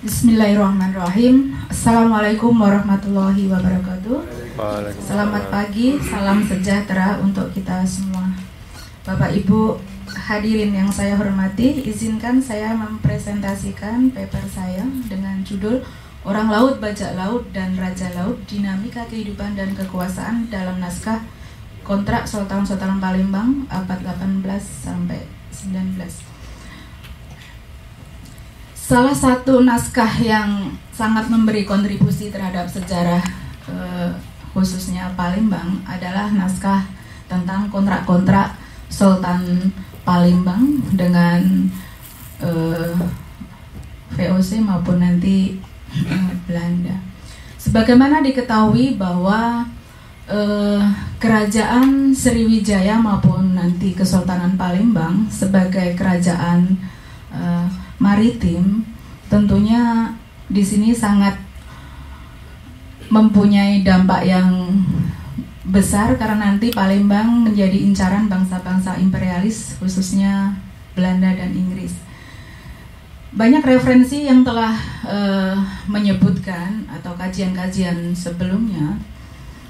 Bismillahirrahmanirrahim. Assalamualaikum warahmatullahi wabarakatuh. Selamat pagi, salam sejahtera untuk kita semua. Bapak Ibu hadirin yang saya hormati, izinkan saya mempresentasikan paper saya dengan judul Orang Laut, Bajak Laut, dan Raja Laut, Dinamika Kehidupan dan Kekuasaan dalam Naskah Kontrak Sultan-Sultan Palembang abad 18 sampai 19. Salah satu naskah yang sangat memberi kontribusi terhadap sejarah eh, khususnya Palembang adalah naskah tentang kontrak-kontrak Sultan Palembang dengan eh, VOC maupun nanti eh, Belanda. Sebagaimana diketahui bahwa eh, kerajaan Sriwijaya maupun nanti Kesultanan Palembang sebagai kerajaan eh, maritim tentunya di sini sangat mempunyai dampak yang besar karena nanti Palembang menjadi incaran bangsa-bangsa imperialis khususnya Belanda dan Inggris. Banyak referensi yang telah uh, menyebutkan atau kajian-kajian sebelumnya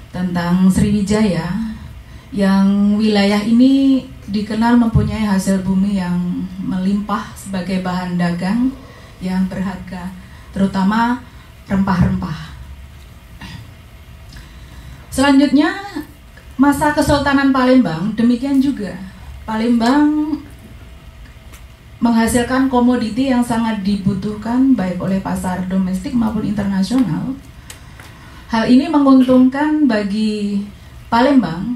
tentang Sriwijaya yang wilayah ini dikenal mempunyai hasil bumi yang melimpah sebagai bahan dagang yang berharga, terutama rempah-rempah. Selanjutnya, masa Kesultanan Palembang demikian juga. Palembang menghasilkan komoditi yang sangat dibutuhkan baik oleh pasar domestik maupun internasional. Hal ini menguntungkan bagi Palembang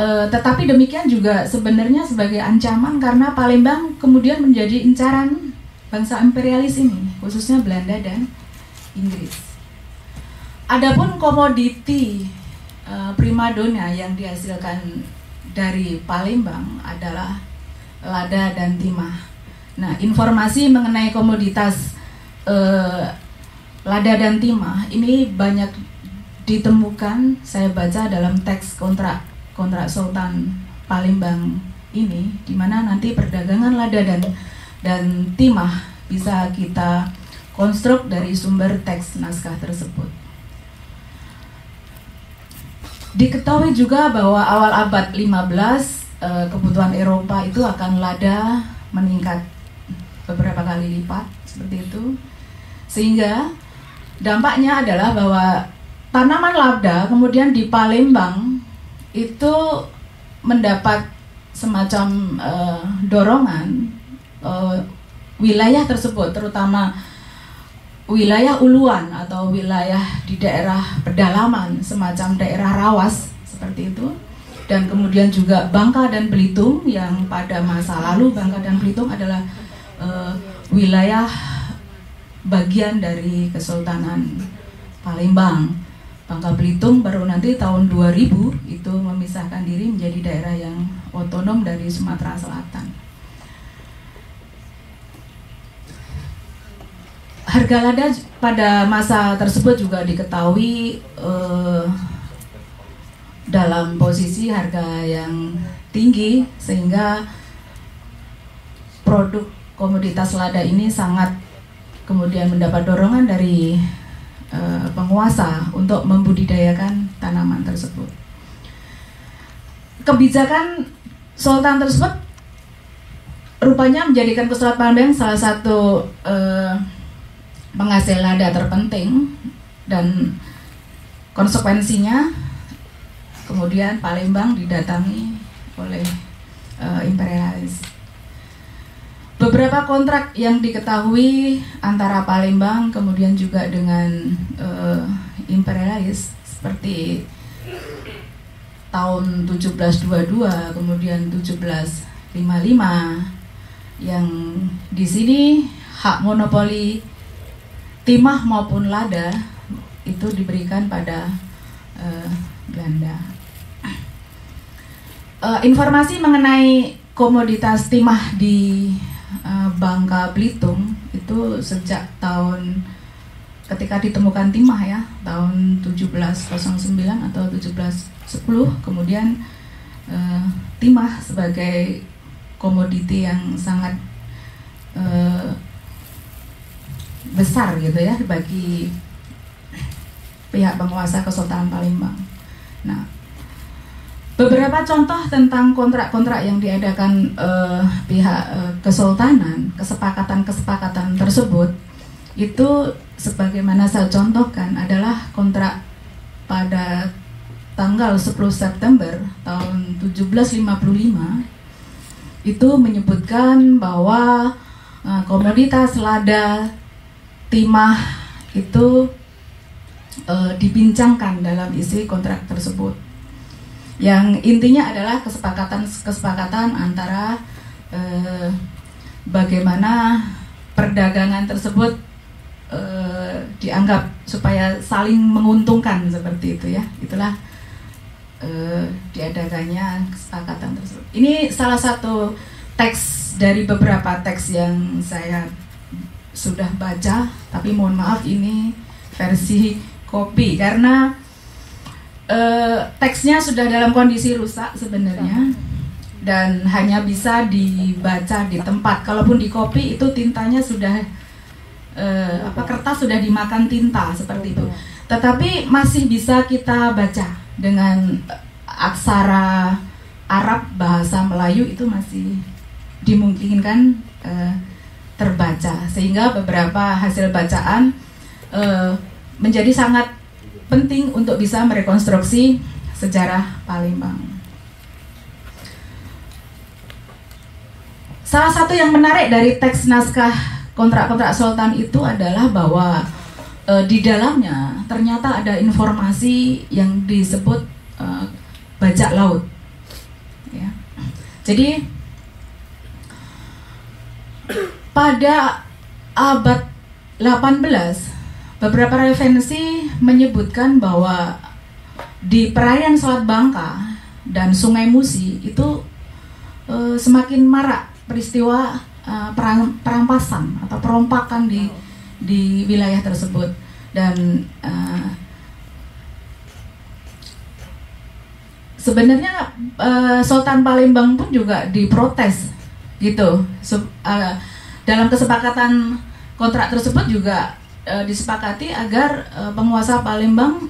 Uh, tetapi demikian juga sebenarnya sebagai ancaman karena Palembang kemudian menjadi incaran bangsa imperialis ini, khususnya Belanda dan Inggris. Adapun komoditi uh, primadona yang dihasilkan dari Palembang adalah lada dan timah. Nah, informasi mengenai komoditas uh, lada dan timah ini banyak ditemukan saya baca dalam teks kontrak kontrak Sultan Palembang ini di mana nanti perdagangan lada dan dan timah bisa kita konstruk dari sumber teks naskah tersebut. Diketahui juga bahwa awal abad 15 eh, kebutuhan Eropa itu akan lada meningkat beberapa kali lipat seperti itu. Sehingga dampaknya adalah bahwa tanaman lada kemudian di Palembang itu mendapat semacam uh, dorongan uh, wilayah tersebut terutama wilayah uluan atau wilayah di daerah pedalaman semacam daerah rawas seperti itu. Dan kemudian juga Bangka dan Belitung yang pada masa lalu Bangka dan Belitung adalah uh, wilayah bagian dari Kesultanan Palembang Bangka Belitung baru nanti tahun 2000 itu memisahkan diri menjadi daerah yang otonom dari Sumatera Selatan. Harga lada pada masa tersebut juga diketahui eh, dalam posisi harga yang tinggi sehingga produk komoditas lada ini sangat kemudian mendapat dorongan dari uh, penguasa untuk membudidayakan tanaman tersebut. Kebijakan Sultan tersebut rupanya menjadikan Kesultanan Palembang salah satu uh, penghasil lada terpenting dan konsekuensinya kemudian Palembang didatangi oleh uh, imperialis. Beberapa kontrak yang diketahui antara Palembang kemudian juga dengan uh, imperialis seperti tahun 1722 kemudian 1755 yang di sini hak monopoli timah maupun lada itu diberikan pada uh, Belanda. Uh, informasi mengenai komoditas timah di Eh, Bangka Belitung itu sejak tahun ketika ditemukan timah ya tahun 1709 atau 1710 kemudian uh, timah sebagai komoditi yang sangat uh, besar gitu ya bagi pihak penguasa Kesultanan Palembang. Nah, beberapa contoh tentang kontrak-kontrak yang diadakan uh, pihak uh, Kesultanan, kesepakatan-kesepakatan tersebut itu sebagaimana saya contohkan adalah kontrak pada tanggal 10 September tahun 1755 itu menyebutkan bahwa uh, komoditas lada timah itu uh, dibincangkan dalam isi kontrak tersebut. Yang intinya adalah kesepakatan-kesepakatan antara uh, bagaimana perdagangan tersebut uh, dianggap supaya saling menguntungkan seperti itu ya. Itulah uh, diadakannya kesepakatan tersebut. Ini salah satu teks dari beberapa teks yang saya sudah baca, tapi mohon maaf ini versi kopi karena uh, teksnya sudah dalam kondisi rusak sebenarnya dan hanya bisa dibaca di tempat. Kalaupun di kopi itu tintanya sudah uh, apa kertas sudah dimakan tinta seperti itu. Tetapi masih bisa kita baca dengan aksara Arab bahasa Melayu itu masih dimungkinkan uh, terbaca sehingga beberapa hasil bacaan uh, menjadi sangat penting untuk bisa merekonstruksi sejarah Palembang. Salah satu yang menarik dari teks naskah kontrak-kontrak Sultan itu adalah bahwa e, di dalamnya ternyata ada informasi yang disebut e, bajak laut. Ya. Jadi pada abad 18 beberapa referensi menyebutkan bahwa di perairan Selat Bangka dan Sungai Musi itu e, semakin marak peristiwa e, perang, perampasan atau perompakan di di wilayah tersebut dan e, sebenarnya e, Sultan Palembang pun juga diprotes gitu. Sub, uh, dalam kesepakatan kontrak tersebut juga uh, disepakati agar uh, penguasa Palembang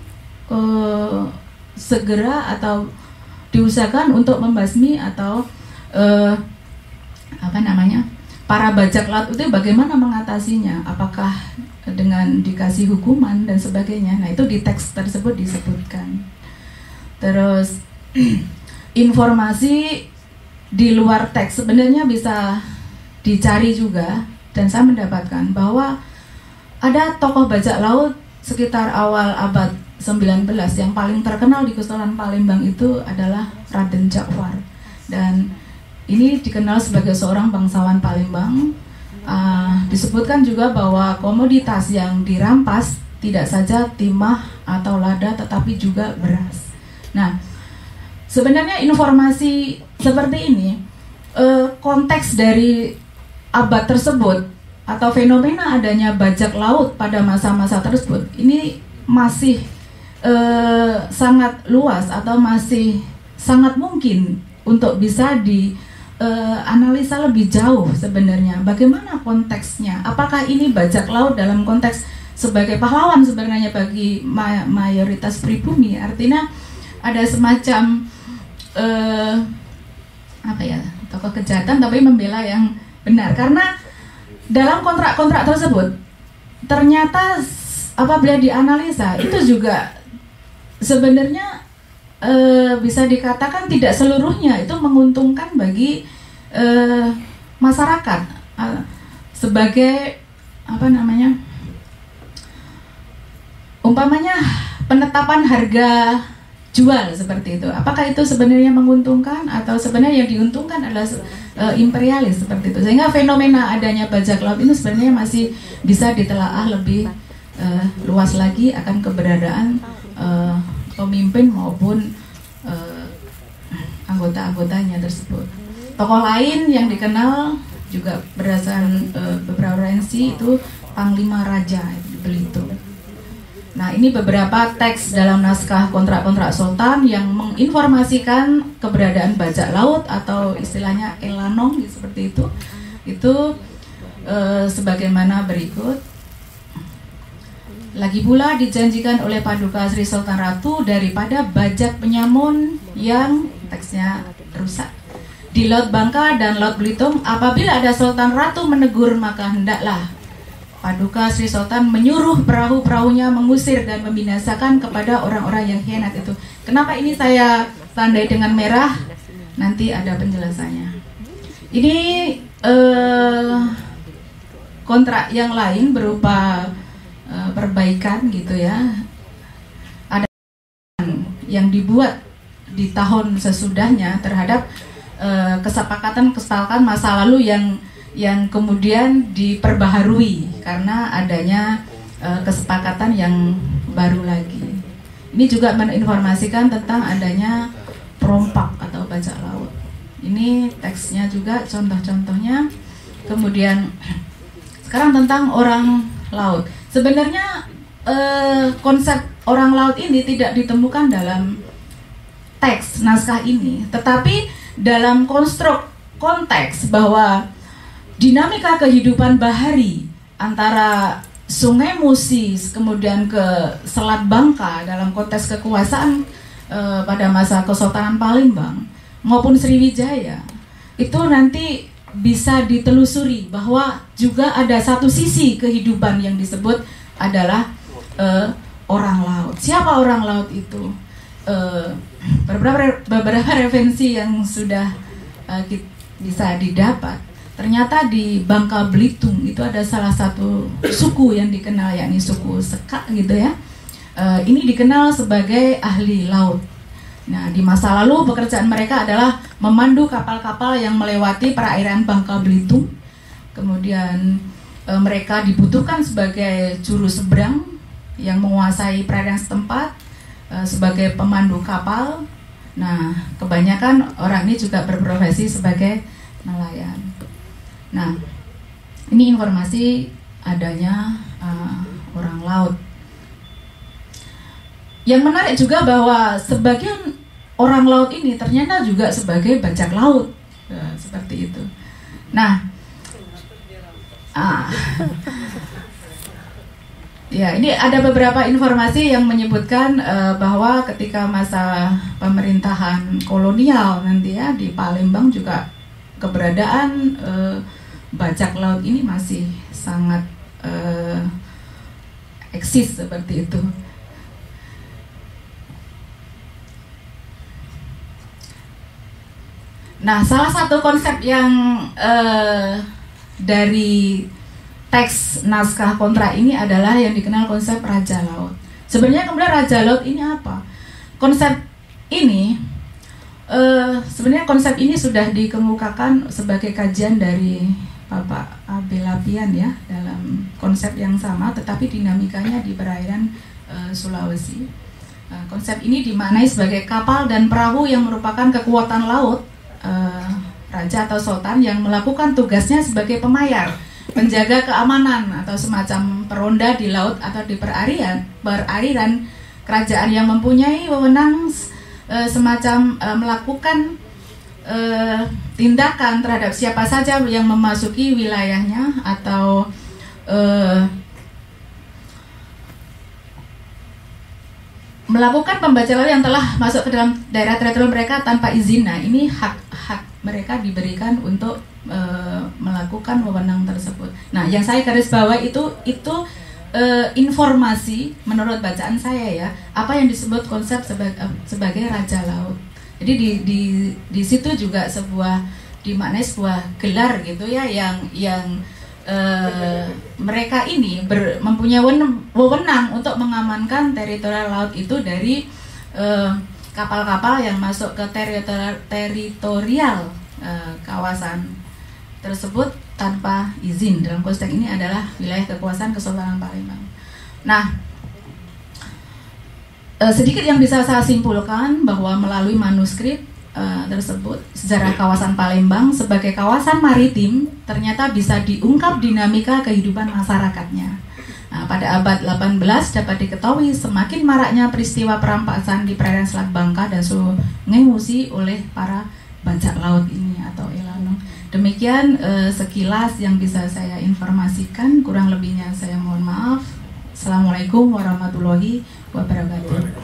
uh, segera atau diusahakan untuk membasmi atau uh, apa namanya para bajak laut itu bagaimana mengatasinya? Apakah dengan dikasih hukuman dan sebagainya? Nah itu di teks tersebut disebutkan. Terus informasi di luar teks sebenarnya bisa dicari juga dan saya mendapatkan bahwa ada tokoh bajak laut sekitar awal abad 19 yang paling terkenal di Kesultanan Palembang itu adalah Raden Ja'far dan ini dikenal sebagai seorang bangsawan Palembang. Uh, disebutkan juga bahwa komoditas yang dirampas tidak saja timah atau lada tetapi juga beras. Nah sebenarnya informasi seperti ini uh, konteks dari abad tersebut atau fenomena adanya bajak laut pada masa-masa tersebut ini masih uh, sangat luas atau masih sangat mungkin untuk bisa di uh, analisa lebih jauh sebenarnya. Bagaimana konteksnya? Apakah ini bajak laut dalam konteks sebagai pahlawan sebenarnya bagi ma mayoritas pribumi? Artinya ada semacam uh, apa ya tokoh kejahatan tapi membela yang benar. Karena dalam kontrak-kontrak tersebut ternyata apabila dianalisa itu juga sebenarnya e, bisa dikatakan tidak seluruhnya itu menguntungkan bagi e, masyarakat. E, sebagai apa namanya umpamanya penetapan harga jual seperti itu. Apakah itu sebenarnya menguntungkan atau sebenarnya yang diuntungkan adalah uh, imperialis seperti itu. Sehingga fenomena adanya bajak laut ini sebenarnya masih bisa ditelaah lebih uh, luas lagi akan keberadaan uh, pemimpin maupun uh, anggota-anggotanya tersebut. Tokoh lain yang dikenal juga berdasarkan uh, beberapa referensi itu Panglima Raja di Belitung. Nah, ini beberapa teks dalam naskah kontrak-kontrak sultan yang menginformasikan keberadaan bajak laut atau istilahnya elanong seperti itu. Itu e, sebagaimana berikut. Lagi pula dijanjikan oleh Paduka Sri Sultan Ratu daripada bajak penyamun yang teksnya rusak di Laut Bangka dan Laut Belitung apabila ada Sultan Ratu menegur maka hendaklah Paduka Sri Sultan menyuruh perahu-perahunya mengusir dan membinasakan kepada orang-orang yang hianat itu. Kenapa ini saya tandai dengan merah? Nanti ada penjelasannya. Ini eh, kontrak yang lain berupa eh, perbaikan gitu ya. Ada yang dibuat di tahun sesudahnya terhadap Eh, kesepakatan-kesepakatan masa lalu yang yang kemudian diperbaharui karena adanya uh, kesepakatan yang baru lagi. Ini juga menginformasikan tentang adanya perompak atau bajak laut. Ini teksnya juga contoh-contohnya. Kemudian sekarang tentang orang laut. Sebenarnya uh, konsep orang laut ini tidak ditemukan dalam teks naskah ini, tetapi dalam konstruk konteks bahwa dinamika kehidupan bahari antara Sungai Musi kemudian ke Selat Bangka dalam konteks kekuasaan e, pada masa Kesultanan Palembang maupun Sriwijaya itu nanti bisa ditelusuri bahwa juga ada satu sisi kehidupan yang disebut adalah e, orang laut. Siapa orang laut itu? E, beberapa beberapa referensi yang sudah uh, bisa didapat ternyata di Bangka Belitung itu ada salah satu suku yang dikenal yakni suku Sekak gitu ya uh, ini dikenal sebagai ahli laut nah di masa lalu pekerjaan mereka adalah memandu kapal-kapal yang melewati perairan Bangka Belitung kemudian uh, mereka dibutuhkan sebagai juru seberang yang menguasai perairan setempat Eh, sebagai pemandu kapal. Nah, kebanyakan orang ini juga berprofesi sebagai nelayan. Nah, ini informasi adanya uh, orang laut. Yang menarik juga bahwa sebagian orang laut ini ternyata juga sebagai bajak laut, ya, seperti itu. Nah, ah, Ya, ini ada beberapa informasi yang menyebutkan uh, bahwa ketika masa pemerintahan kolonial nanti ya di Palembang juga keberadaan uh, bajak laut ini masih sangat uh, eksis seperti itu. Nah, salah satu konsep yang uh, dari teks naskah kontrak ini adalah yang dikenal konsep raja laut. Sebenarnya kemudian raja laut ini apa? Konsep ini uh, sebenarnya konsep ini sudah dikemukakan sebagai kajian dari Bapak Abelapian ya dalam konsep yang sama, tetapi dinamikanya di perairan uh, Sulawesi. Uh, konsep ini dimaknai sebagai kapal dan perahu yang merupakan kekuatan laut uh, raja atau sultan yang melakukan tugasnya sebagai pemayar menjaga keamanan atau semacam peronda di laut atau di perairan perairan kerajaan yang mempunyai wewenang e, semacam e, melakukan e, tindakan terhadap siapa saja yang memasuki wilayahnya atau e, melakukan pembajak yang telah masuk ke dalam daerah teritorial mereka tanpa izin. Nah, ini hak-hak mereka diberikan untuk e, melakukan wewenang tersebut. Nah, yang saya garis bawah itu itu e, informasi menurut bacaan saya ya, apa yang disebut konsep sebagai, sebagai raja laut. Jadi di di di situ juga sebuah dimaknai sebuah gelar gitu ya yang yang e, mereka ini ber, mempunyai wewenang untuk mengamankan teritorial laut itu dari e, kapal-kapal yang masuk ke teritorial, teritorial uh, kawasan tersebut tanpa izin dalam konteks ini adalah wilayah kekuasaan Kesultanan Palembang. Nah, uh, sedikit yang bisa saya simpulkan bahwa melalui manuskrip uh, tersebut sejarah kawasan Palembang sebagai kawasan maritim ternyata bisa diungkap dinamika kehidupan masyarakatnya Nah, pada abad 18 dapat diketahui semakin maraknya peristiwa perampasan di perairan Selat Bangka dan Sungai Musi oleh para bajak laut ini atau Elano. Demikian eh, sekilas yang bisa saya informasikan, kurang lebihnya saya mohon maaf. Wassalamualaikum warahmatullahi Boa para.